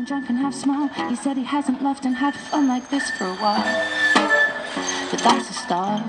and drunk and half smile. He said he hasn't loved and had fun like this for a while. But that's a start.